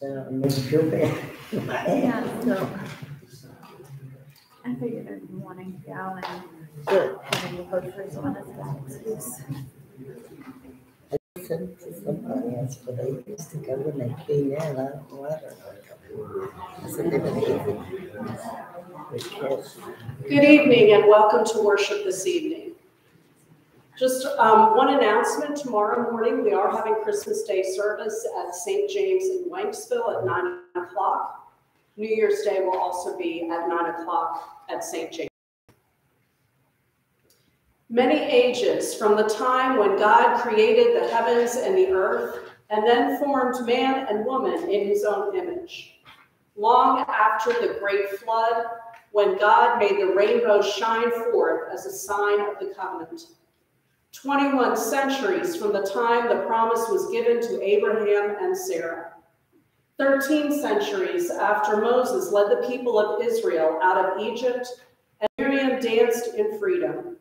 So, and then feel bad. Yeah, so I figured I'd be wanting to go and Good. having the posters on as an excuse. Said to somebody else, but they used to go when they came in, I don't know, I don't. I. Good evening and welcome to worship this evening. Just um, one announcement, tomorrow morning, we are having Christmas Day service at St. James in Wenksville at nine o'clock. New Year's Day will also be at nine o'clock at St. James. Many ages from the time when God created the heavens and the earth and then formed man and woman in his own image. Long after the great flood, when God made the rainbow shine forth as a sign of the covenant. 21 centuries from the time the promise was given to Abraham and Sarah. 13 centuries after Moses led the people of Israel out of Egypt and Miriam danced in freedom.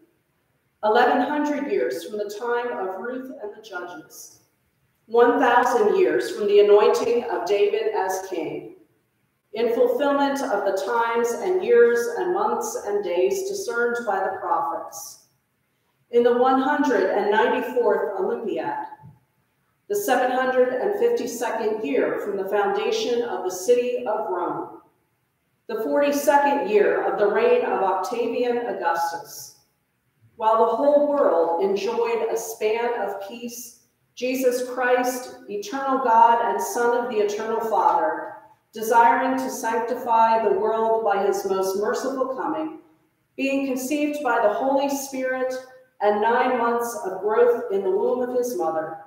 1100 years from the time of Ruth and the judges. 1,000 years from the anointing of David as king. In fulfillment of the times and years and months and days discerned by the prophets. In the 194th Olympiad, the 752nd year from the foundation of the city of Rome, the 42nd year of the reign of Octavian Augustus, while the whole world enjoyed a span of peace, Jesus Christ, eternal God and Son of the eternal Father, desiring to sanctify the world by his most merciful coming, being conceived by the Holy Spirit and nine months of growth in the womb of his mother.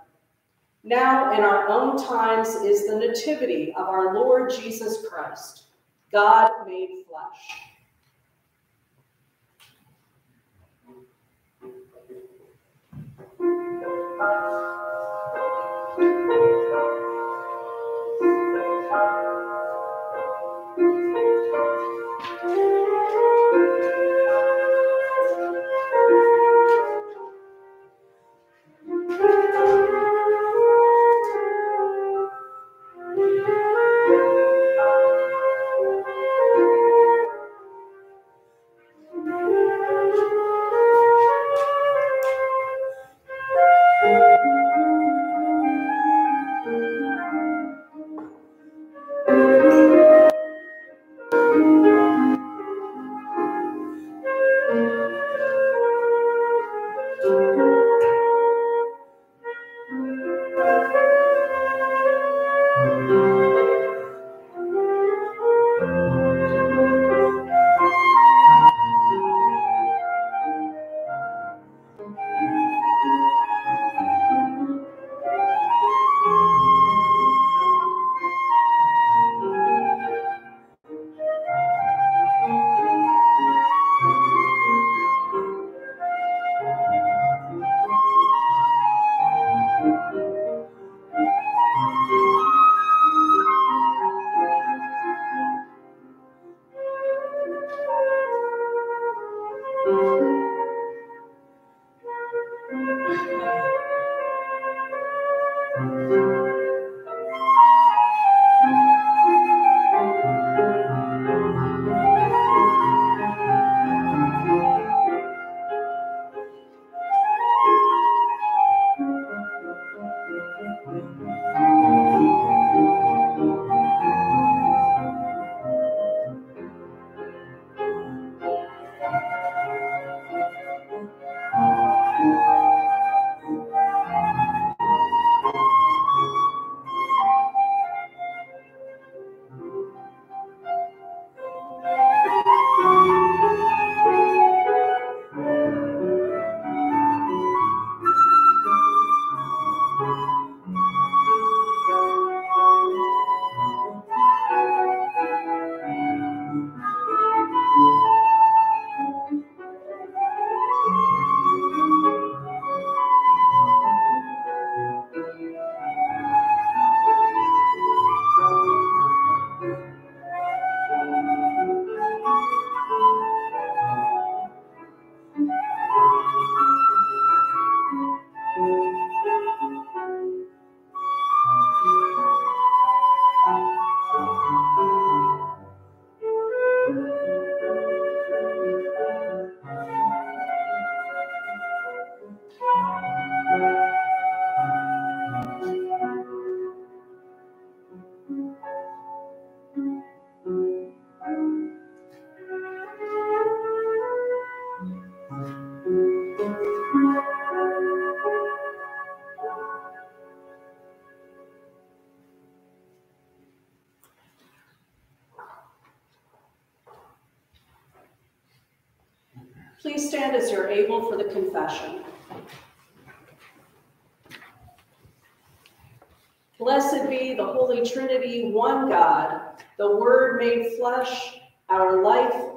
Now, in our own times, is the nativity of our Lord Jesus Christ, God made flesh.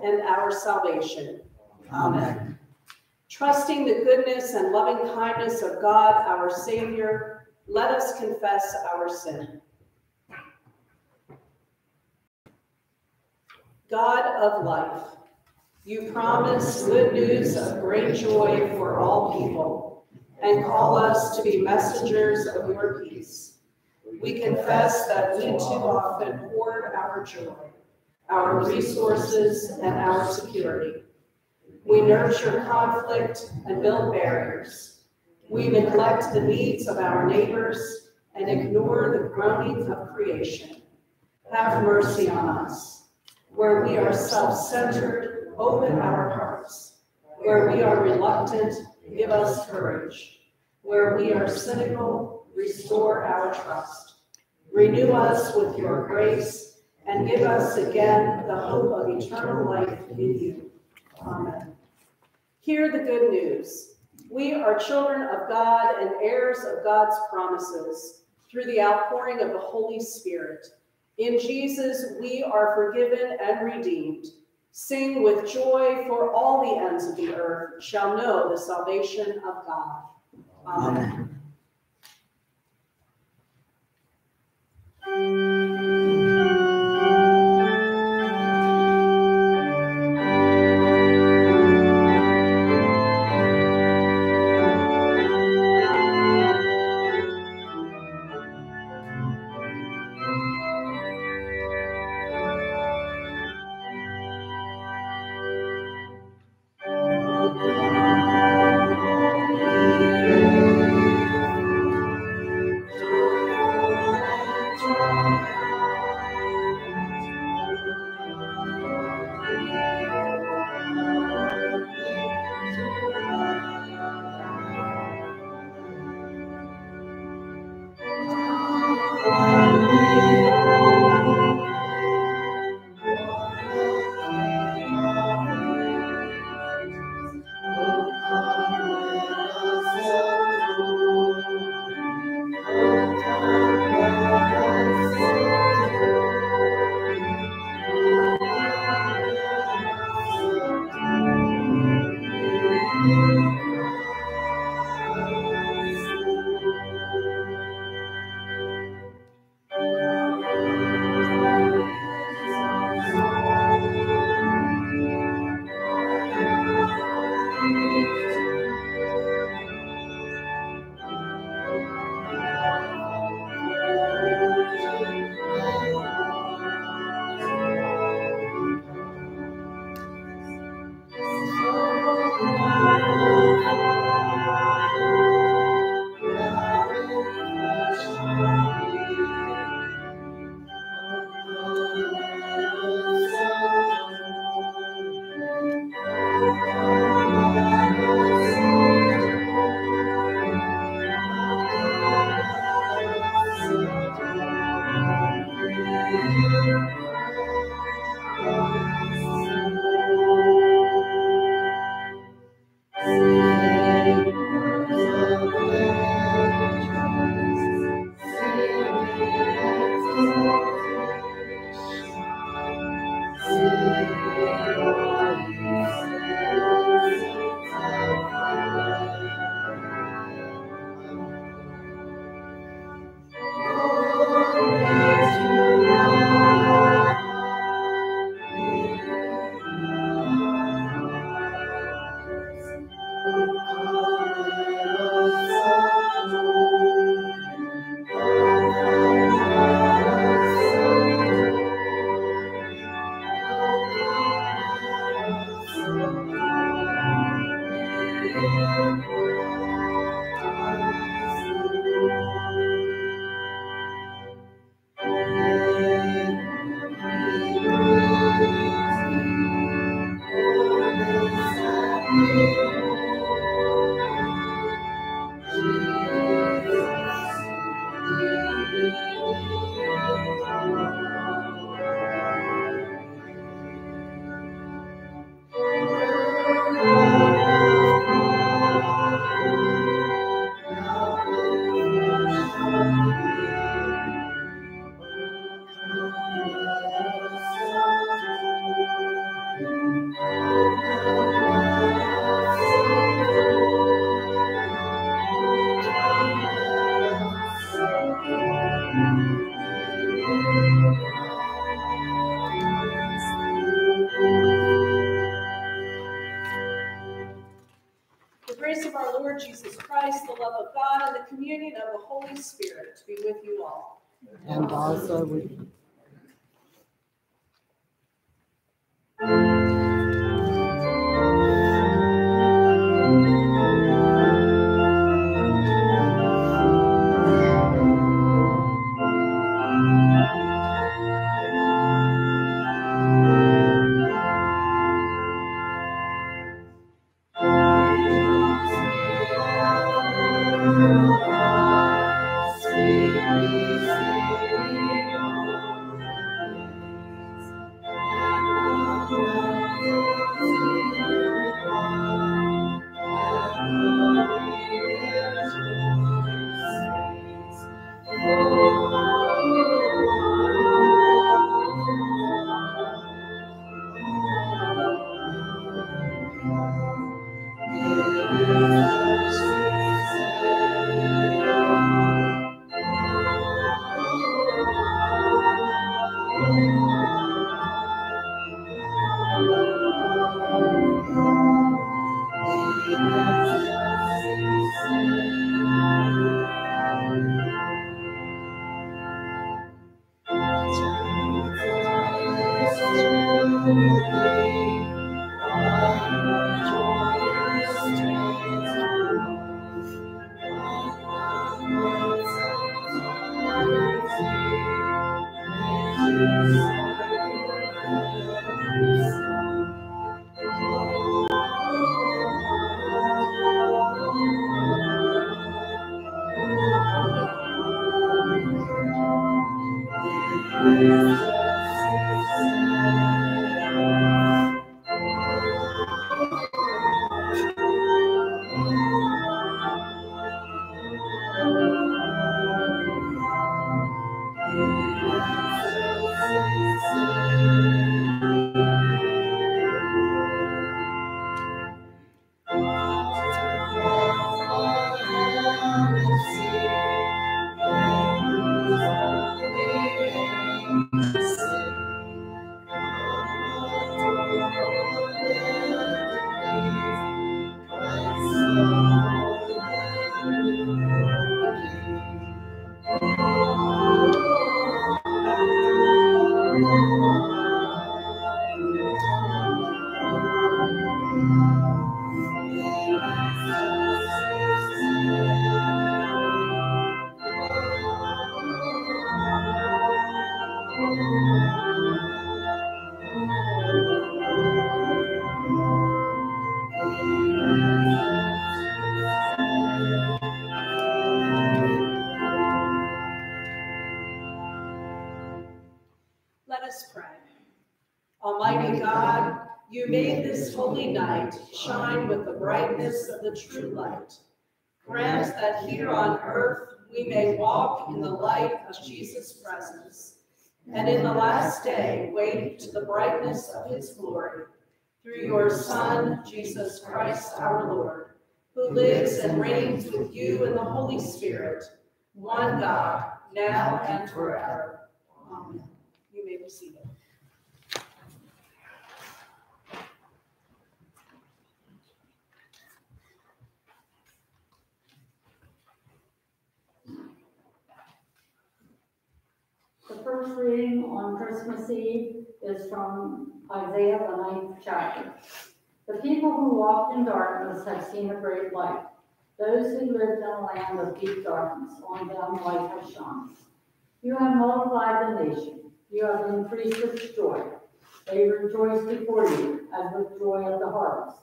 And our salvation. Amen. Trusting the goodness and loving kindness of God, our Savior, let us confess our sin. God of life, you promise good news of great joy for all people and call us to be messengers of your peace. We confess that we too often hoard our joy, our resources, and our security. We nurture conflict and build barriers. We neglect the needs of our neighbors and ignore the groaning of creation. Have mercy on us. Where we are self-centered, open our hearts. Where we are reluctant, give us courage. Where we are cynical, restore our trust. Renew us with your grace and give us again the hope of eternal life in you. Amen. Hear the good news. We are children of God and heirs of God's promises through the outpouring of the Holy Spirit. In Jesus, we are forgiven and redeemed. Sing with joy, for all the ends of the earth shall know the salvation of God. Amen. Amen. To the brightness of his glory. Through your Son, Jesus Christ our Lord, who lives and reigns with you in the Holy Spirit, one God, now and forever. Amen. You may be seated. The first reading on Christmas Eve is from Isaiah, the ninth chapter. The people who walked in darkness have seen a great light. Those who lived in a land of deep darkness, on them light has shone. You have multiplied the nation. You have increased its joy. They rejoice before you as with joy at the harvest.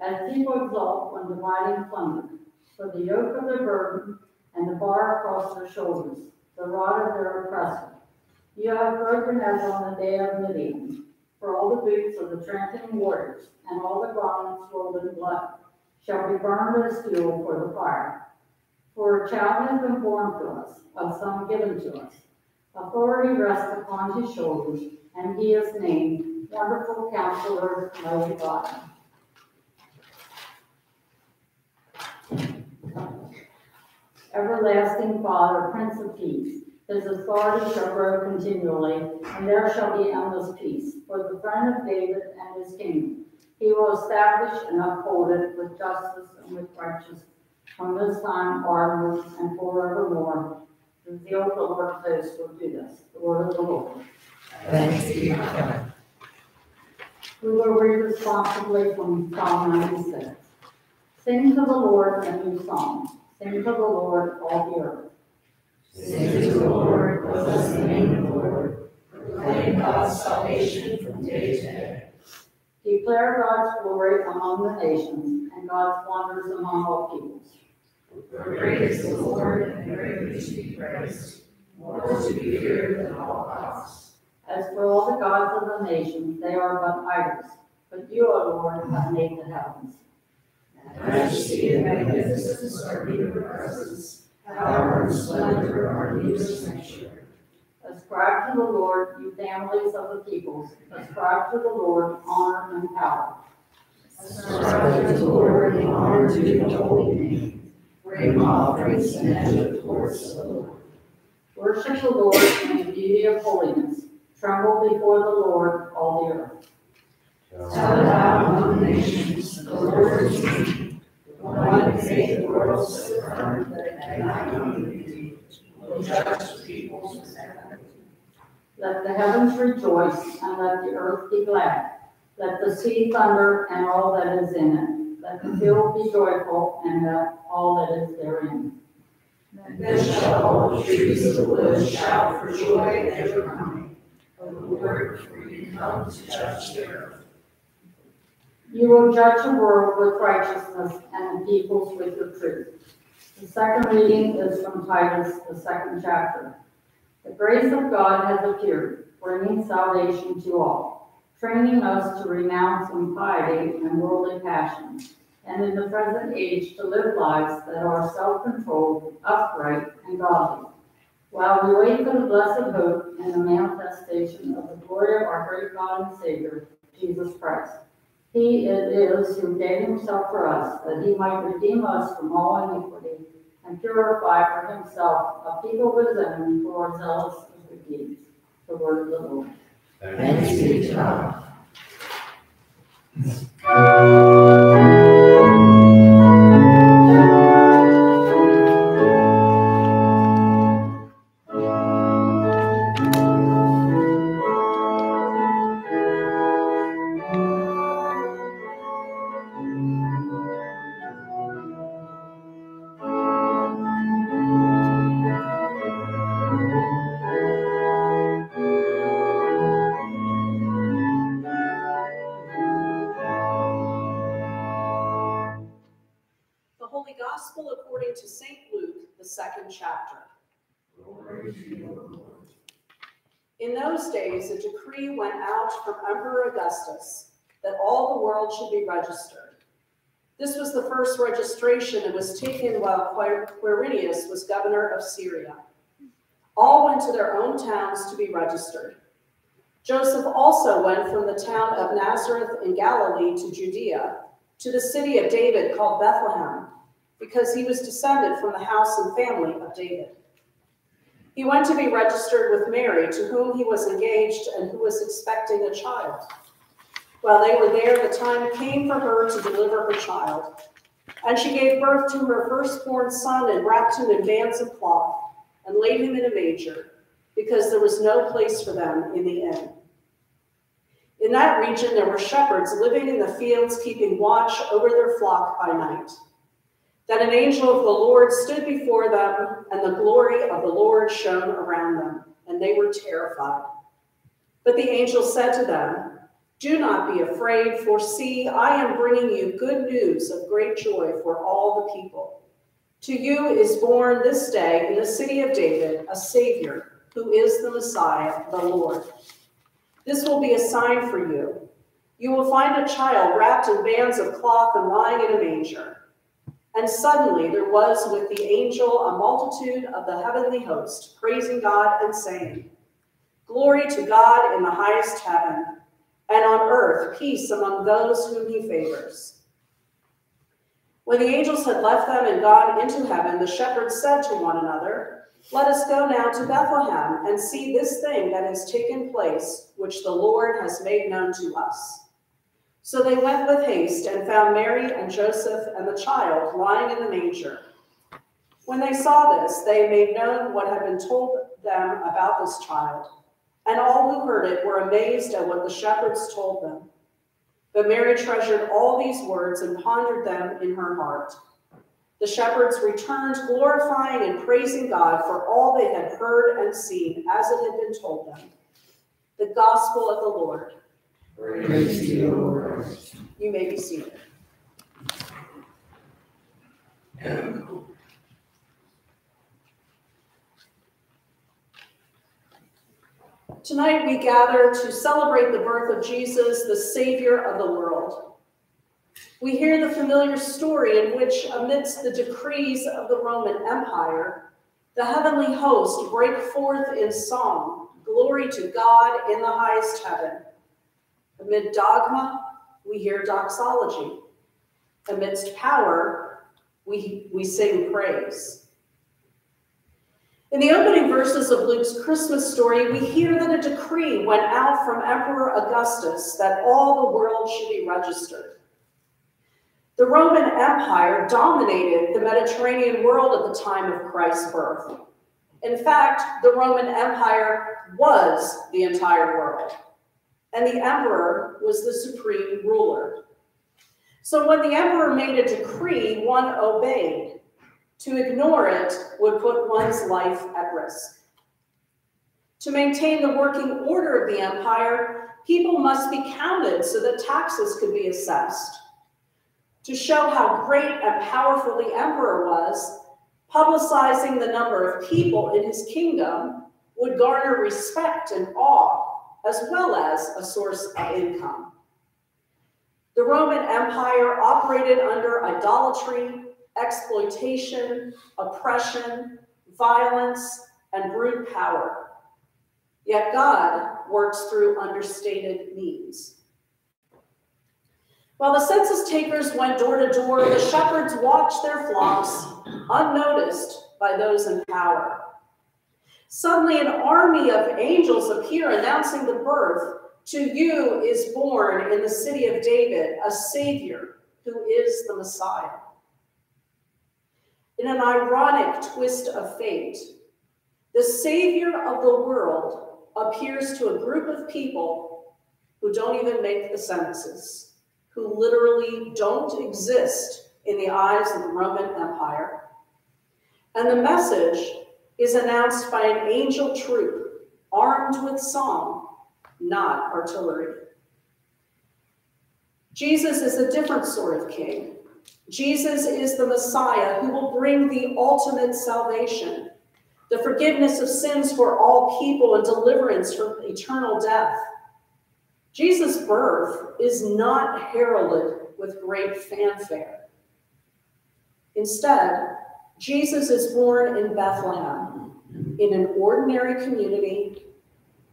As people exult when dividing plunder, for the yoke of their burden and the bar across their shoulders, the rod of their oppressor. You have broken as on the day of Midian, for all the boots of the tramping warriors and all the garments rolled in blood shall be burned as fuel for the fire. For a child has been born to us, a son given to us. Authority rests upon his shoulders, and he is named Wonderful Counselor, Mighty God. Everlasting Father, Prince of Peace, His authority shall grow continually, and there shall be endless peace for the throne of David and his kingdom. He will establish and uphold it with justice and with righteousness from this time onwards and forevermore. The zeal of the Lord of hosts will do this. The word of the Lord. Thanks be to God. We will read responsibly from Psalm 96. Sing to the Lord a new song. Sing to the Lord all the earth. Sing to the Lord, bless the name of the Lord. Proclaim God's salvation from day to day. Declare God's glory among the nations and God's wonders among all peoples. For great is the Lord and greatly to be praised, more to be feared than all gods. As for all the gods of the nations, they are but idols, but you, O Lord, have made the heavens. Majesty and magnificence are in your presence. Power and splendor are in your sanctuary. Ascribe to the Lord, you families of the peoples. Ascribe to the Lord honor and power. Ascribe to the Lord the honor due to the holy name. Bring offerings and enter the courts of the Lord. Worship the Lord in the beauty of holiness. Tremble before the Lord, all the earth. Tell it out among the nations, the Lord is king. The one who made the world so firm that it cannot be moved. Will judge the peoples with equity. Let the heavens rejoice and let the earth be glad. Let the sea thunder and all that is in it. Let the field be joyful and let all that is therein. Then shall all the trees of the wood shout for joy at your coming. O Lord, for you come to judge the earth. You will judge the world with righteousness and the peoples with your truth. The second reading is from Titus, the second chapter. The grace of God has appeared, bringing salvation to all, training us to renounce impiety and worldly passions, and in the present age to live lives that are self-controlled, upright, and godly. While we wait for the blessed hope and the manifestation of the glory of our great God and Savior, Jesus Christ. He it is who gave himself for us, that he might redeem us from all iniquity and purify for himself a people of his own who are zealous of good deeds. The word of the Lord. Thanks be to God. This was the first registration and was taken while Quirinius was governor of Syria. All went to their own towns to be registered. Joseph also went from the town of Nazareth in Galilee to Judea, to the city of David called Bethlehem, because he was descended from the house and family of David. He went to be registered with Mary, to whom he was engaged and who was expecting a child. While they were there, the time came for her to deliver her child. And she gave birth to her firstborn son and wrapped him in bands of cloth and laid him in a manger, because there was no place for them in the inn. In that region, there were shepherds living in the fields, keeping watch over their flock by night. Then an angel of the Lord stood before them, and the glory of the Lord shone around them, and they were terrified. But the angel said to them, Do not be afraid, for see, I am bringing you good news of great joy for all the people. To you is born this day in the city of David a Savior, who is the Messiah, the Lord. This will be a sign for you. You will find a child wrapped in bands of cloth and lying in a manger. And suddenly there was with the angel a multitude of the heavenly host, praising God and saying, Glory to God in the highest heaven, and on earth peace among those whom he favors. When the angels had left them and gone into heaven, the shepherds said to one another, Let us go now to Bethlehem and see this thing that has taken place, which the Lord has made known to us. So they went with haste and found Mary and Joseph and the child lying in the manger. When they saw this, they made known what had been told them about this child. And all who heard it were amazed at what the shepherds told them. But Mary treasured all these words and pondered them in her heart. The shepherds returned, glorifying and praising God for all they had heard and seen as it had been told them. The gospel of the Lord. Praise to you, Lord. You may be seated. Tonight we gather to celebrate the birth of Jesus, the Savior of the world. We hear the familiar story in which, amidst the decrees of the Roman Empire, the heavenly host break forth in song, glory to God in the highest heaven. Amid dogma, we hear doxology. Amidst power, we, we sing praise. In the opening verses of Luke's Christmas story, we hear that a decree went out from Emperor Augustus that all the world should be registered. The Roman Empire dominated the Mediterranean world at the time of Christ's birth. In fact, the Roman Empire was the entire world, and the emperor was the supreme ruler. So when the emperor made a decree, one obeyed. To ignore it would put one's life at risk. To maintain the working order of the empire, people must be counted so that taxes could be assessed. To show how great and powerful the emperor was, publicizing the number of people in his kingdom would garner respect and awe, as well as a source of income. The Roman Empire operated under idolatry, exploitation, oppression, violence, and brute power. Yet God works through understated means. While the census takers went door to door, the shepherds watched their flocks unnoticed by those in power. Suddenly, an army of angels appear announcing the birth. To you is born in the city of David a Savior who is the Messiah. In an ironic twist of fate, the Savior of the world appears to a group of people who don't even make the census, who literally don't exist in the eyes of the Roman Empire. And the message is announced by an angel troop armed with song, not artillery. Jesus is a different sort of king. Jesus is the Messiah who will bring the ultimate salvation, the forgiveness of sins for all people and deliverance from eternal death. Jesus' birth is not heralded with great fanfare. Instead, Jesus is born in Bethlehem, in an ordinary community.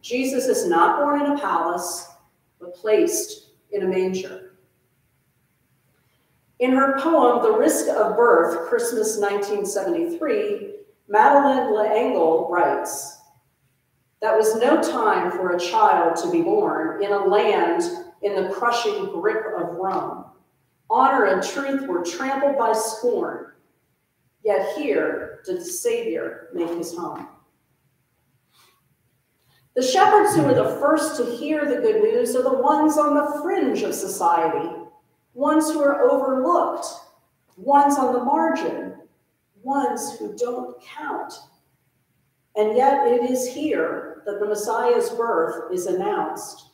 Jesus is not born in a palace, but placed in a manger. In her poem, The Risk of Birth, Christmas 1973, Madeleine L'Engle writes, That was no time for a child to be born in a land in the crushing grip of Rome. Honor and truth were trampled by scorn, yet here did the Savior make his home. The shepherds who were the first to hear the good news are the ones on the fringe of society ones who are overlooked, ones on the margin, ones who don't count. And yet it is here that the Messiah's birth is announced.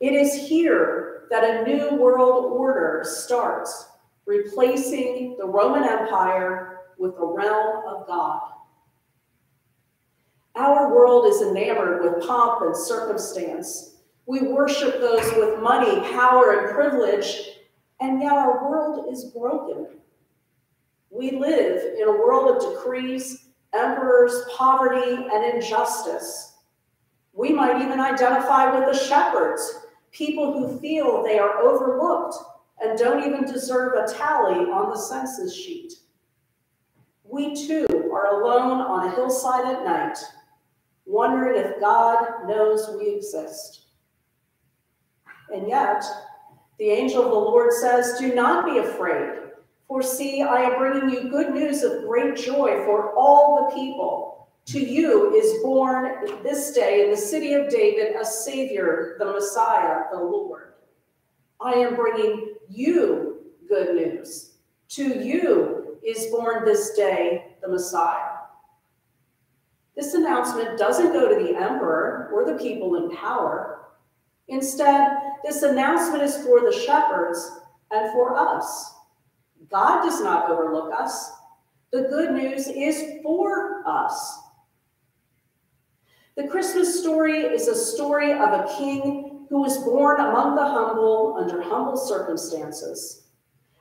It is here that a new world order starts, replacing the Roman Empire with the realm of God. Our world is enamored with pomp and circumstance. We worship those with money, power, and privilege and yet our world is broken. We live in a world of decrees, emperors, poverty, and injustice. We might even identify with the shepherds, people who feel they are overlooked and don't even deserve a tally on the census sheet. We too are alone on a hillside at night, wondering if God knows we exist. And yet, the angel of the Lord says, Do not be afraid, for see, I am bringing you good news of great joy for all the people. To you is born this day in the city of David a Savior, the Messiah, the Lord. I am bringing you good news. To you is born this day the Messiah. This announcement doesn't go to the emperor or the people in power. Instead, this announcement is for the shepherds and for us. God does not overlook us. The good news is for us. The Christmas story is a story of a king who was born among the humble under humble circumstances.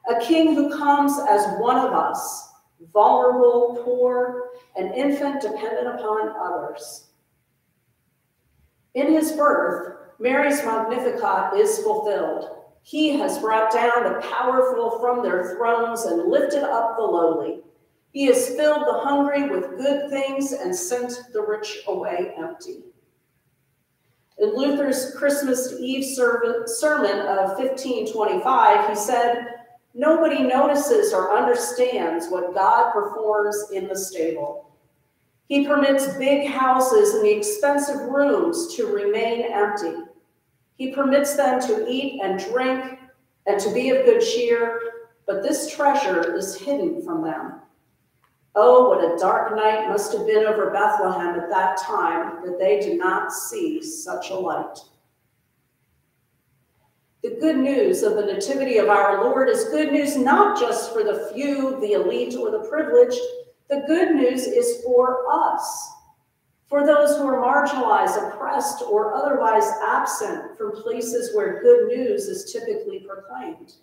A king who comes as one of us, vulnerable, poor, an infant dependent upon others. In his birth, Mary's Magnificat is fulfilled. He has brought down the powerful from their thrones and lifted up the lowly. He has filled the hungry with good things and sent the rich away empty. In Luther's Christmas Eve sermon of 1525, he said, Nobody notices or understands what God performs in the stable. He permits big houses and the expensive rooms to remain empty. He permits them to eat and drink and to be of good cheer, but this treasure is hidden from them. Oh, what a dark night must have been over Bethlehem at that time that they did not see such a light. The good news of the Nativity of our Lord is good news not just for the few, the elite, or the privileged. The good news is for us for those who are marginalized, oppressed, or otherwise absent from places where good news is typically proclaimed.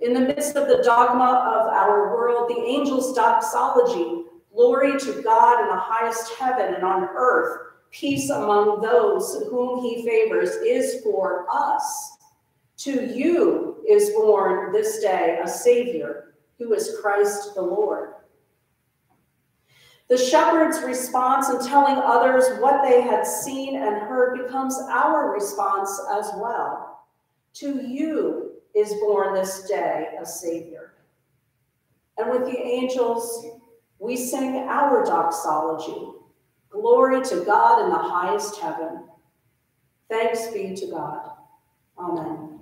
In the midst of the dogma of our world, the angel's doxology, glory to God in the highest heaven and on earth, peace among those whom he favors, is for us. To you is born this day a Savior, who is Christ the Lord. The shepherd's response in telling others what they had seen and heard becomes our response as well. To you is born this day a Savior. And with the angels, we sing our doxology Glory to God in the highest heaven. Thanks be to God. Amen.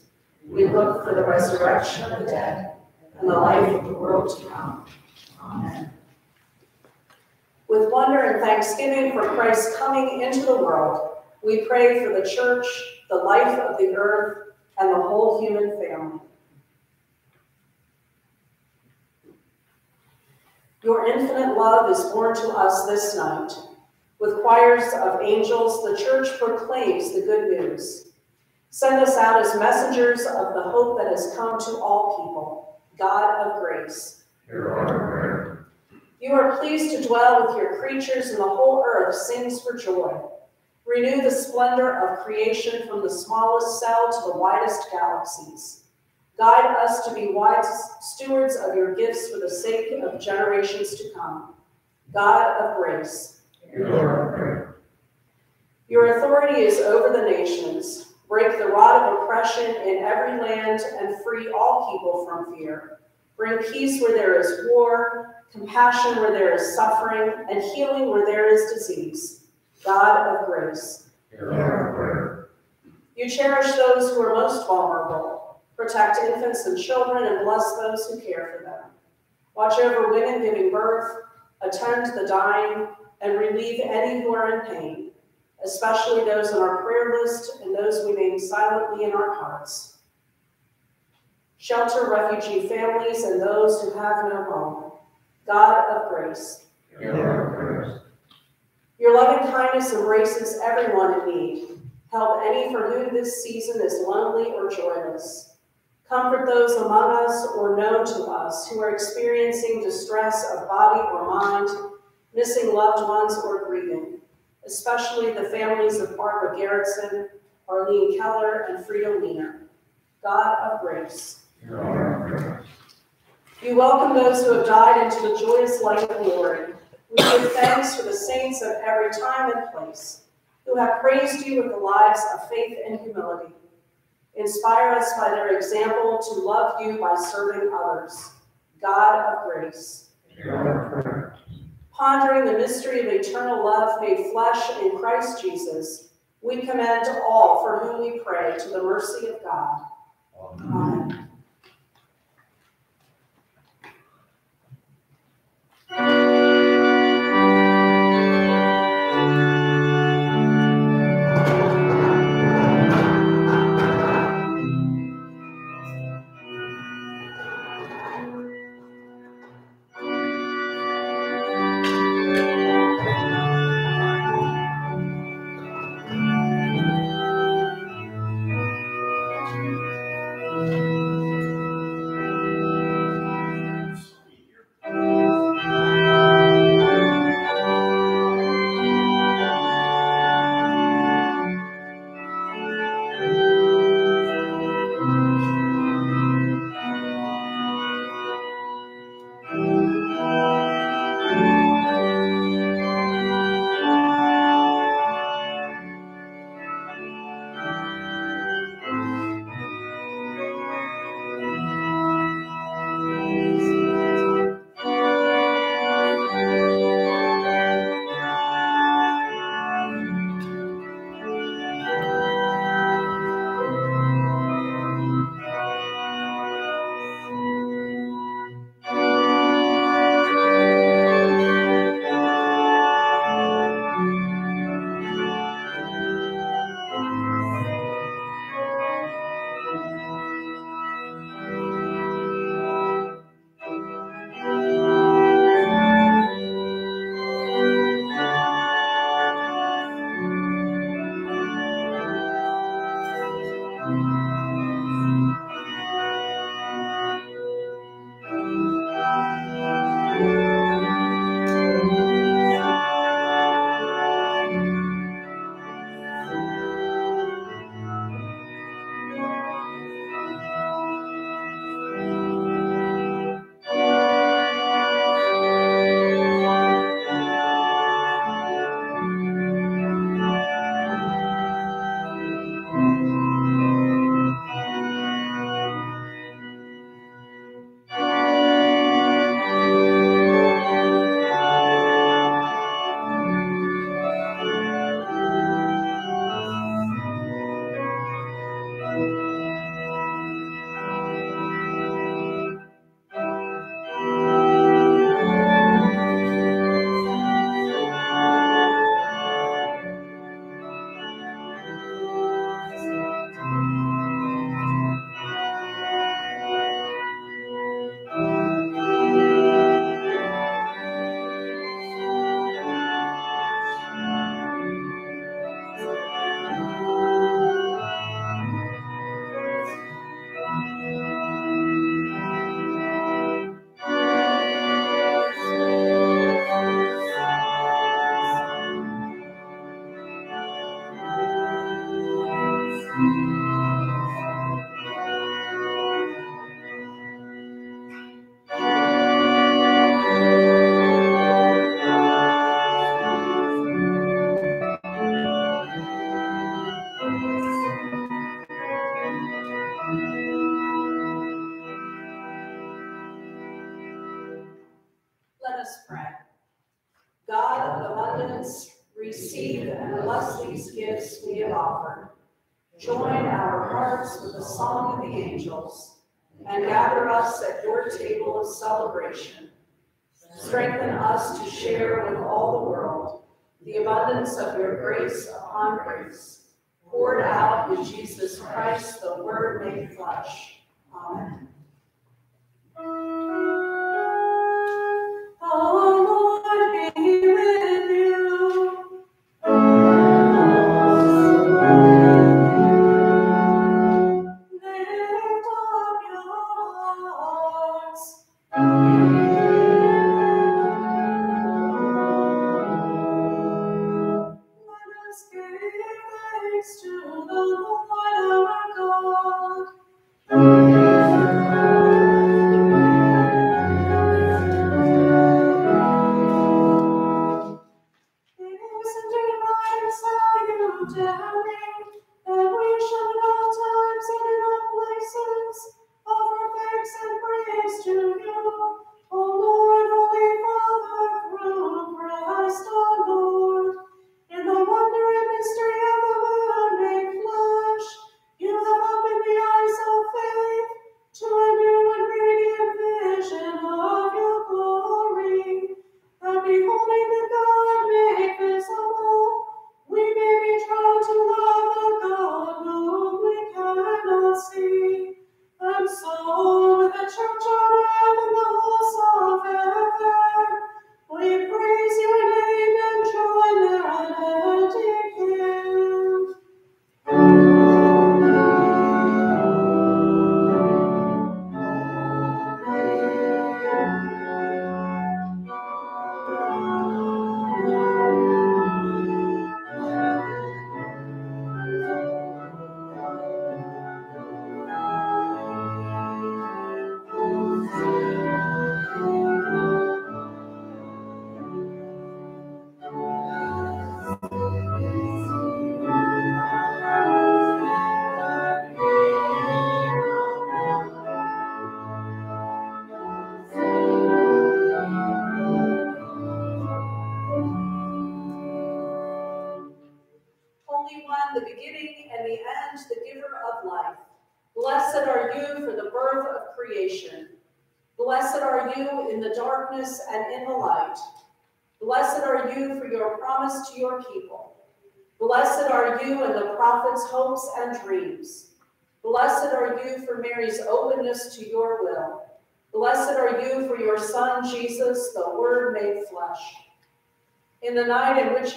We look for the resurrection of the dead and the life of the world to come. Amen. With wonder and thanksgiving for Christ's coming into the world, we pray for the church, the life of the earth, and the whole human family. Your infinite love is born to us this night. With choirs of angels, the church proclaims the good news. Send us out as messengers of the hope that has come to all people, God of grace. You are pleased to dwell with your creatures, and the whole earth sings for joy. Renew the splendor of creation from the smallest cell to the widest galaxies. Guide us to be wise stewards of your gifts for the sake of generations to come. God of grace. Hear our prayer. Your authority is over the nations. Break the rod of oppression in every land and free all people from fear. Bring peace where there is war, compassion where there is suffering, and healing where there is disease. God of grace. Hear our prayer. You cherish those who are most vulnerable, protect infants and children, and bless those who care for them. Watch over women giving birth, attend the dying, and relieve any who are in pain, especially those on our prayer list and those we name silently in our hearts. Shelter refugee families and those who have no home. God of grace. Hear our prayers. Your loving kindness embraces everyone in need. Help any for whom this season is lonely or joyless. Comfort those among us or known to us who are experiencing distress of body or mind, missing loved ones or grieving, especially the families of Barbara Garrettson, Arlene Keller, and Frida Wiener. God of grace. You welcome those who have died into the joyous light of glory. We give thanks for the saints of every time and place who have praised you with the lives of faith and humility. Inspire us by their example to love you by serving others. God of grace. Prayers. Pondering the mystery of eternal love made flesh in Christ Jesus, we commend all for whom we pray to the mercy of God. Amen. Us pray. God of abundance, receive and bless these gifts we have offered. Join our hearts with the song of the angels and gather us at your table of celebration. Strengthen us to share with all the world the abundance of your grace upon grace, poured out in Jesus Christ, the Word made flesh. Amen.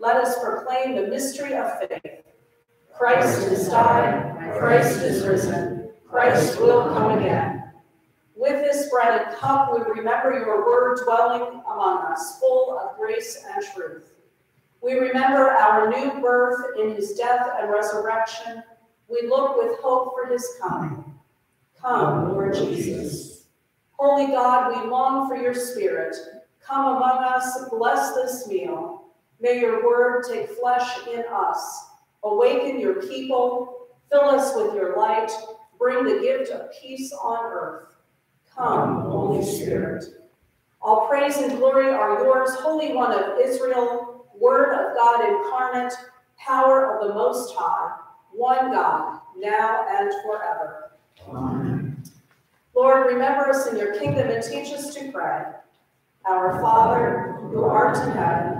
Let us proclaim the mystery of faith. Christ has died, Christ is risen, Christ will come again. With this bread and cup, we remember your word dwelling among us, full of grace and truth. We remember our new birth in his death and resurrection. We look with hope for his coming. Come, Lord Jesus. Holy God, we long for your spirit. Come among us, bless this meal. May your word take flesh in us. Awaken your people, fill us with your light, bring the gift of peace on earth. Come, Holy Spirit. All praise and glory are yours, Holy One of Israel, Word of God incarnate, power of the Most High, one God, now and forever. Amen. Lord, remember us in your kingdom and teach us to pray. Our Father, who art in heaven,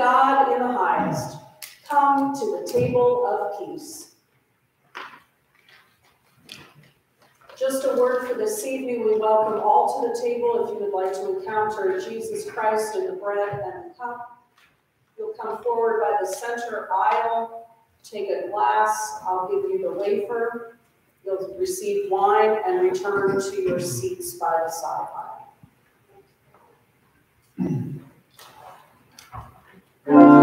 God in the highest. Come to the table of peace. Just a word for this evening, we welcome all to the table if you would like to encounter Jesus Christ in the bread and the cup. You'll come forward by the center aisle, take a glass, I'll give you the wafer. You'll receive wine and return to your seats by the side. Let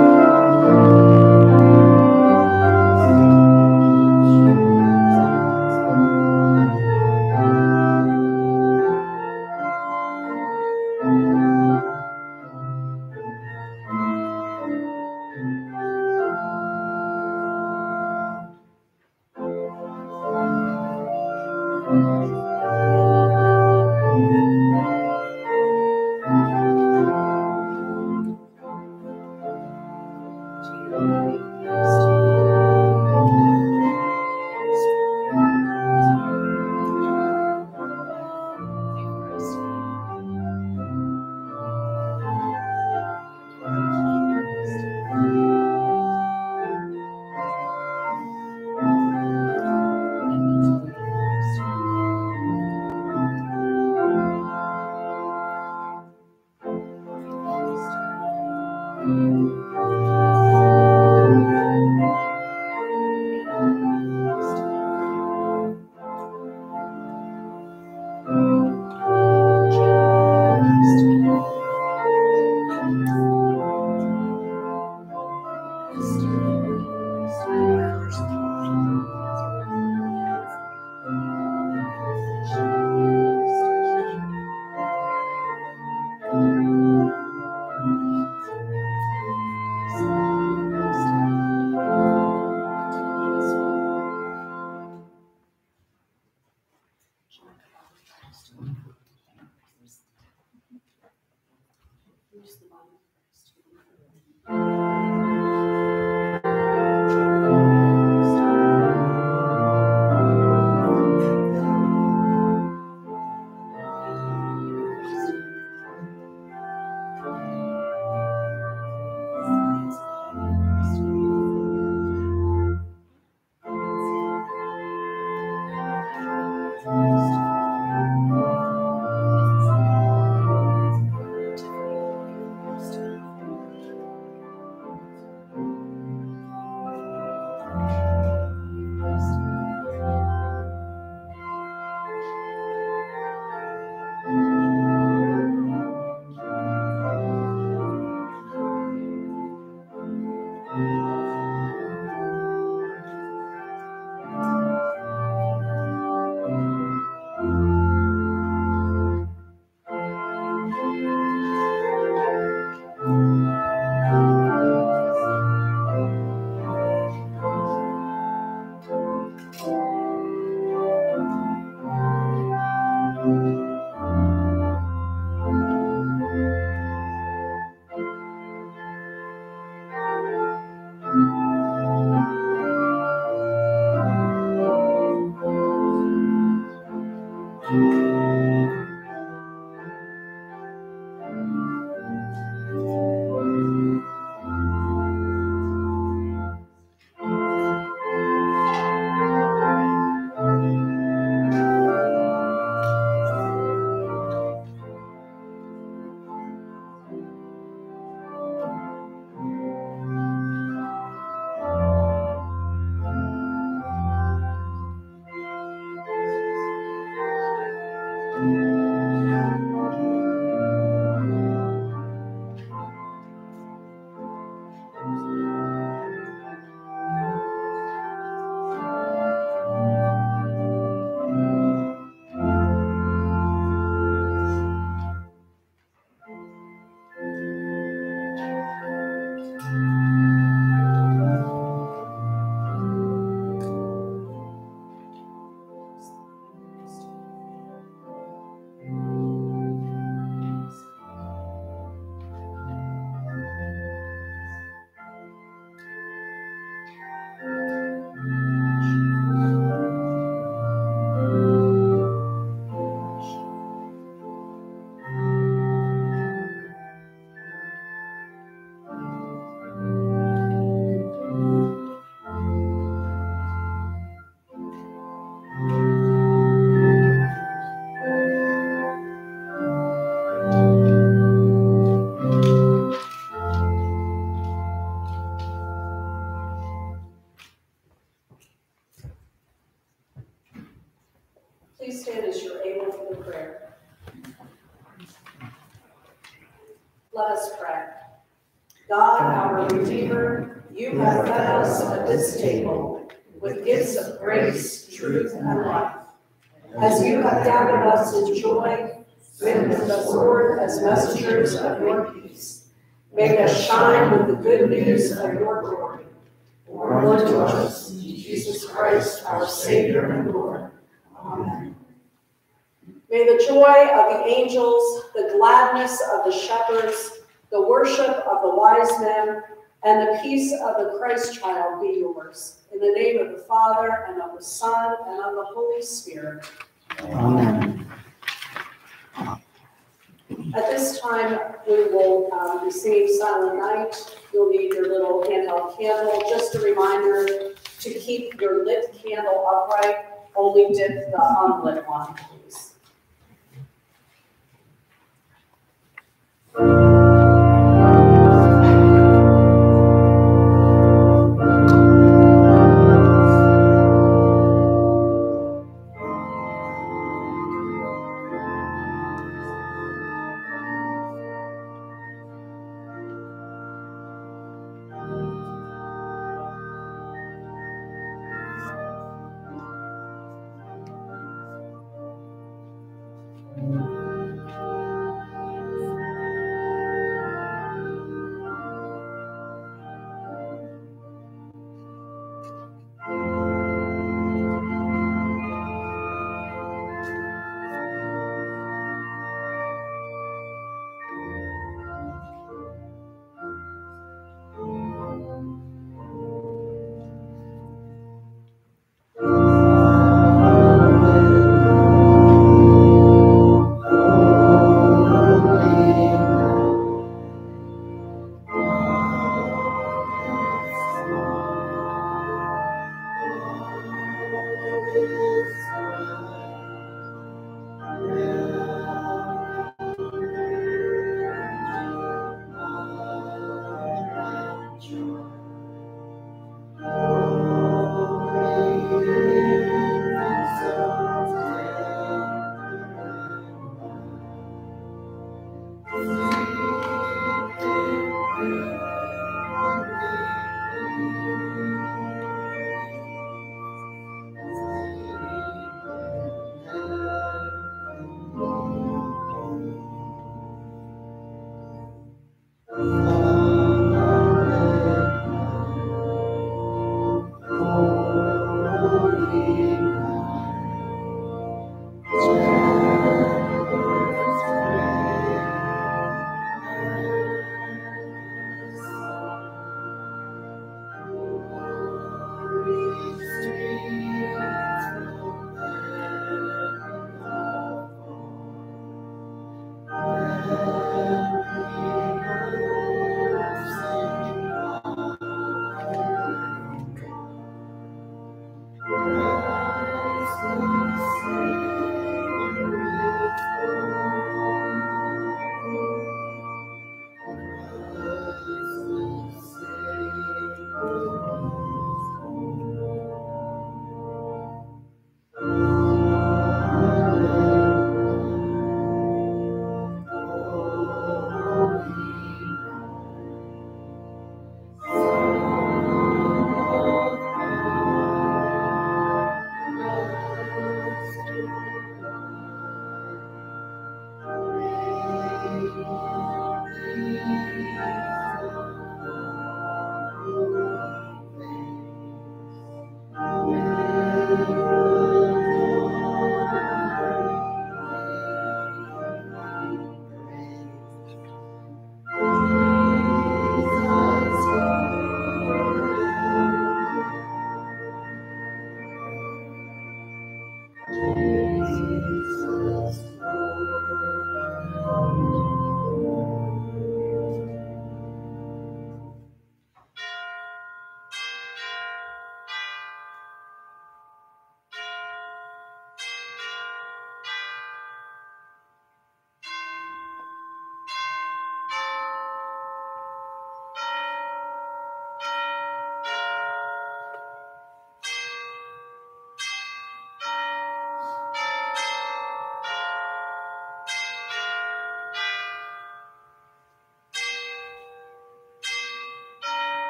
of the wise men, and the peace of the Christ child be yours. In the name of the Father, and of the Son, and of the Holy Spirit. Amen. At this time, we will um, be singing Silent Night. You'll need your little handheld candle. Just a reminder to keep your lit candle upright. Only dip the unlit one, please.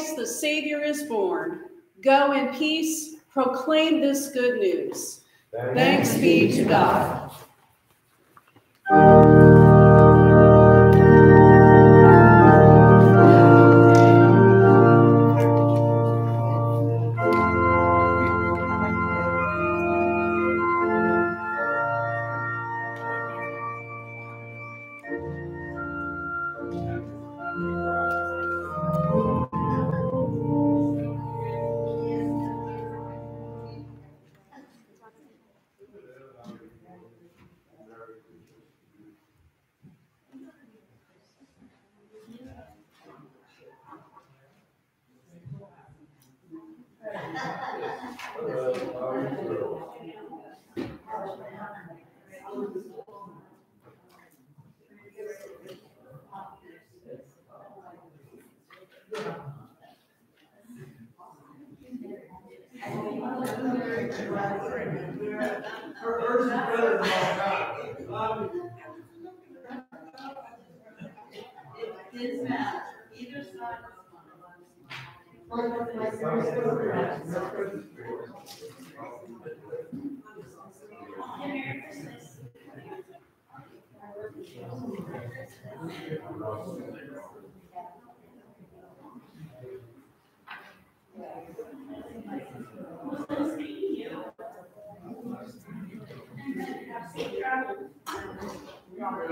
Christ the Savior is born. Go in peace, proclaim this good news. Thanks be to God. Are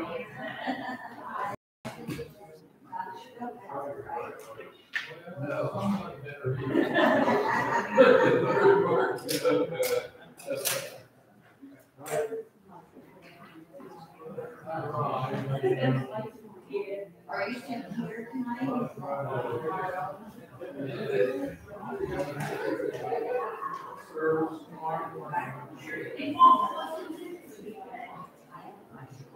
you still here tonight?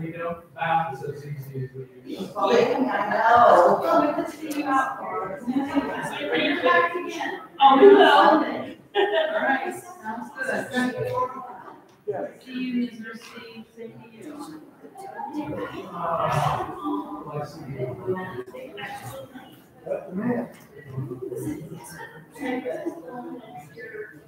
we don't bounce as easy as we. I know. Bring it back again. Oh, we will. All right, sounds good. See you, Mr. Steve, same you. You.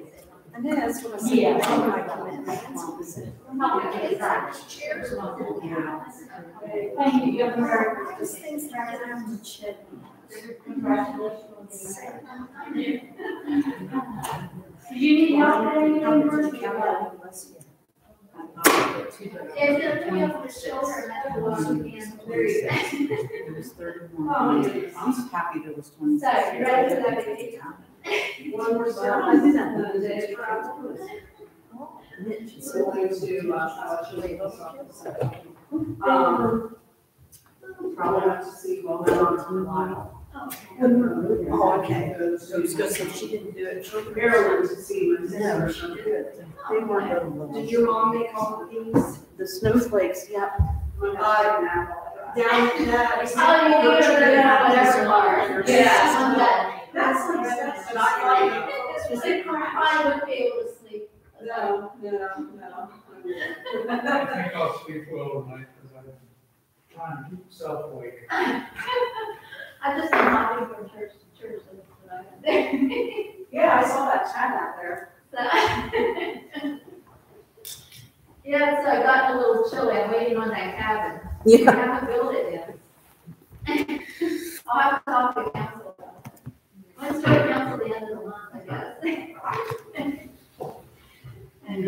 And then that's what I said. Yeah. Oh, my goodness. Thank you, you're very. This thing's right around the chip. Do you need help with anything, How Bruce? the county? If they're coming up the shoulder, that will be there. It was thirty-one. Yes. I was happy there was twenty. So, you ready for that vacation? One more Well, I did that. The day for- So Going to, Chile. Um, probably have to see while they're on to the line. Oh, okay. So she didn't do it. Maryland to see my sister. she did. They weren't able Did your mom make all of these? The snowflakes, yep. Uh. Down, that. Oh, you do it right now, whatever. Yeah. I'm done. That's like, that's, I wouldn't be able to sleep. no, no, no. I think I'll sleep well tonight. Trying to keep yourself awake. I just am hopping from church to church, that's what. Yeah, I saw that chat out there. Yeah, so I got a little chilly, I'm waiting on that cabin. Yeah. I haven't built it yet. I'll have to talk to council Let's try council the end of the month, I guess.